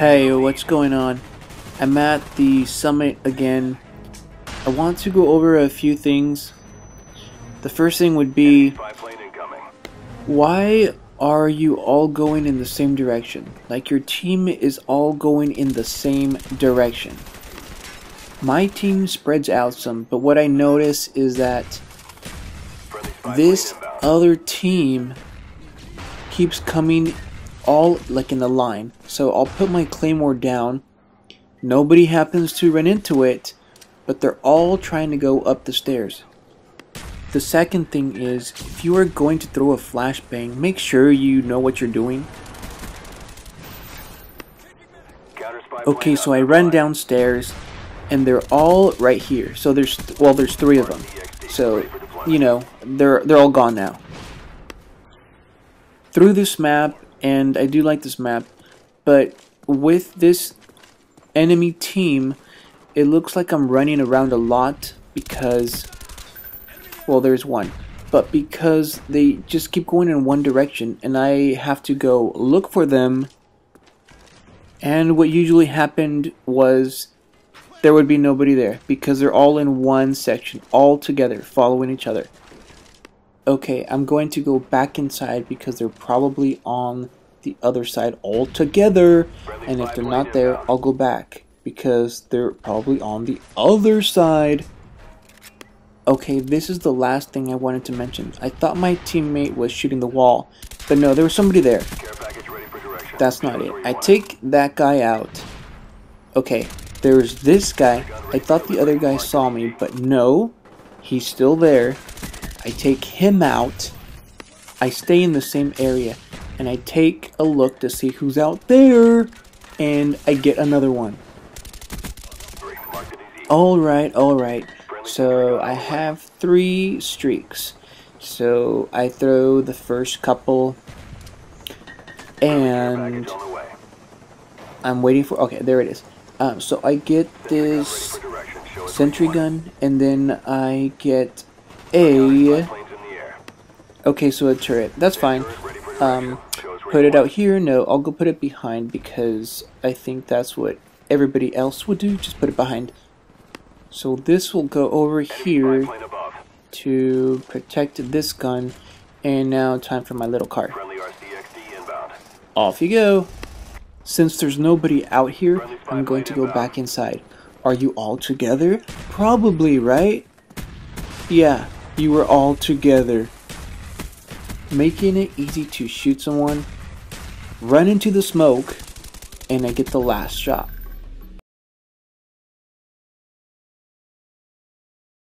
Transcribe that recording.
Hey, what's going on? I'm at the summit again. I want to go over a few things. The first thing would be why are you all going in the same direction? Like your team is all going in the same direction. My team spreads out some, but what I notice is that this other team keeps coming all like in a line. So I'll put my claymore down. Nobody happens to run into it, but they're all trying to go up the stairs. The second thing is, if you are going to throw a flashbang, make sure you know what you're doing. Okay, so I run downstairs, and they're all right here. So there's, well, there's three of them. So, you know, they're they're all gone now. Through this map, and I do like this map, but with this enemy team, it looks like I'm running around a lot because, well, there's one, but because they just keep going in one direction, and I have to go look for them, and what usually happened was there would be nobody there because they're all in one section, all together, following each other. Okay, I'm going to go back inside because they're probably on the other side altogether. And if they're not there, I'll go back because they're probably on the other side. Okay, this is the last thing I wanted to mention. I thought my teammate was shooting the wall, but no, there was somebody there. That's not it. I take that guy out. Okay, there's this guy. I thought the other guy saw me, but no, he's still there. I take him out. I stay in the same area and I take a look to see who's out there and I get another one. Alright, alright. So I have three streaks. So I throw the first couple and I'm waiting for okay there it is um, so I get this sentry gun and then I get a okay so a turret that's fine um, put it out here no I'll go put it behind because I think that's what everybody else would do just put it behind. So this will go over here to protect this gun and now time for my little car. Off you go. Since there's nobody out here I'm going to go back inside. Are you all together? Probably right? Yeah you were all together. Making it easy to shoot someone, run into the smoke, and I get the last shot.